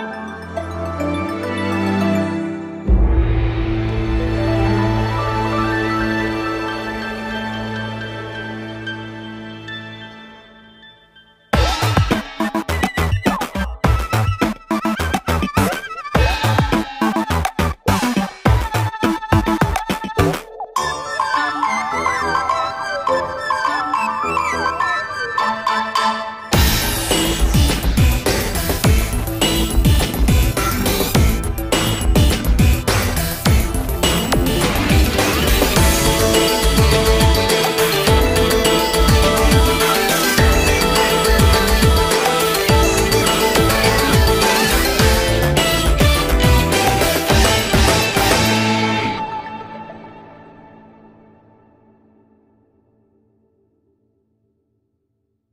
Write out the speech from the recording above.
Bye.